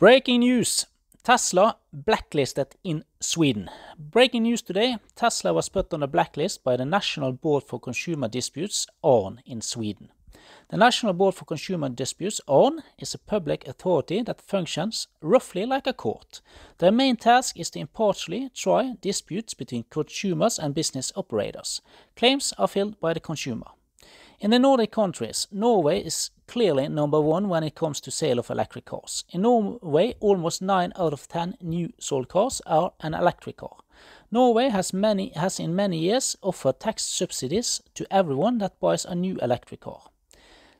Breaking news! Tesla blacklisted in Sweden. Breaking news today Tesla was put on a blacklist by the National Board for Consumer Disputes, ARN, in Sweden. The National Board for Consumer Disputes, ARN, is a public authority that functions roughly like a court. Their main task is to impartially try disputes between consumers and business operators. Claims are filled by the consumer. In the Nordic countries, Norway is clearly number one when it comes to sale of electric cars. In Norway, almost 9 out of 10 new sold cars are an electric car. Norway has, many, has in many years offered tax subsidies to everyone that buys a new electric car.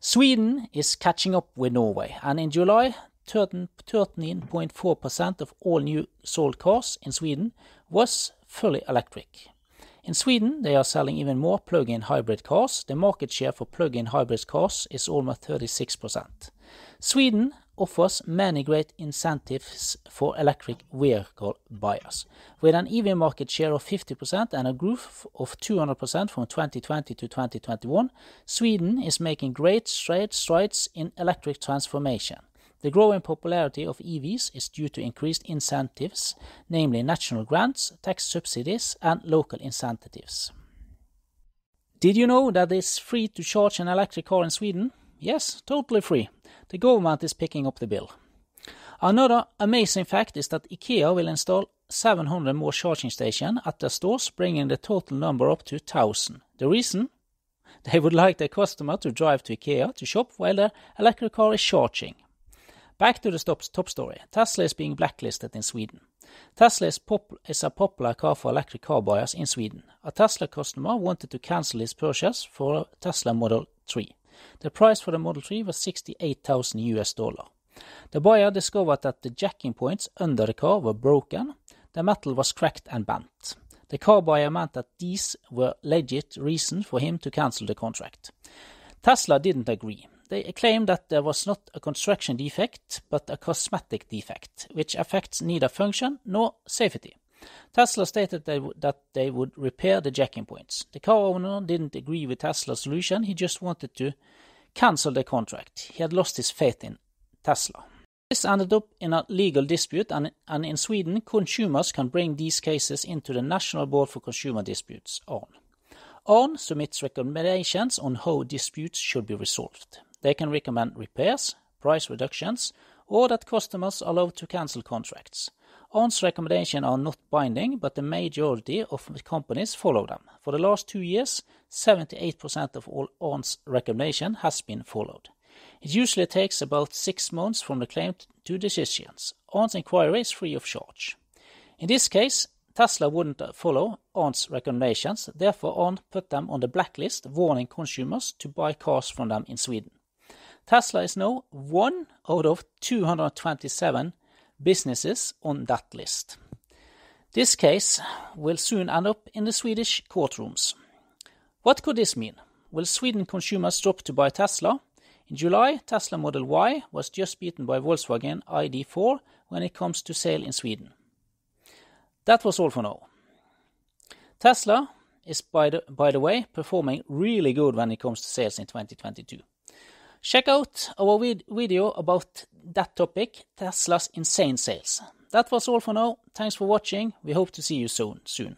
Sweden is catching up with Norway, and in July, 13.4% of all new sold cars in Sweden was fully electric. In Sweden, they are selling even more plug-in hybrid cars. The market share for plug-in hybrid cars is almost 36%. Sweden offers many great incentives for electric vehicle buyers. With an EV market share of 50% and a growth of 200% from 2020 to 2021, Sweden is making great strides in electric transformation. The growing popularity of EVs is due to increased incentives, namely national grants, tax subsidies, and local incentives. Did you know that it's free to charge an electric car in Sweden? Yes, totally free. The government is picking up the bill. Another amazing fact is that IKEA will install 700 more charging stations at their stores, bringing the total number up to 1,000. The reason? They would like their customer to drive to IKEA to shop while their electric car is charging. Back to the top story. Tesla is being blacklisted in Sweden. Tesla is, is, a popular car for electric car buyers in Sweden. A Tesla customer wanted to cancel his purchase for a Tesla Model 3. The price for the Model 3 was 68,000 US dollar. The buyer discovered that the jacking points under the car were broken, the metal was cracked and bent. The car buyer meant that these were legit reasons for him to cancel the contract. Tesla didn't agree. They claim that there was not a construction defect, but a cosmetic defect, which affects neither function nor safety. Tesla stated they that they would repair the jacking points. The car owner didn't agree with Tesla's solution, he just wanted to cancel the contract. He had lost his faith in Tesla. This ended up in a legal dispute, and, and in Sweden, consumers can bring these cases into the National Board for Consumer Disputes, ARN. ARN submits recommendations on how disputes should be resolved. They can recommend repairs, price reductions, or that customers are allowed to cancel contracts. ARN's recommendations are not binding, but the majority of companies follow them. For the last two years, 78% of all ARN's recommendations has been followed. It usually takes about six months from the claim to decisions. ARN's inquiry is free of charge. In this case, Tesla wouldn't follow ARN's recommendations, therefore ARN put them on the blacklist, warning consumers to buy cars from them in Sweden. Tesla is now one out of 227 businesses on that list. This case will soon end up in the Swedish courtrooms. What could this mean? Will Sweden consumers stop to buy Tesla? In July, Tesla Model Y was just beaten by Volkswagen ID4 when it comes to sale in Sweden. That was all for now. Tesla is, by the, by the way, performing really good when it comes to sales in 2022. Check out our vid video about that topic, Tesla's insane sales. That was all for now. Thanks for watching. We hope to see you soon. soon.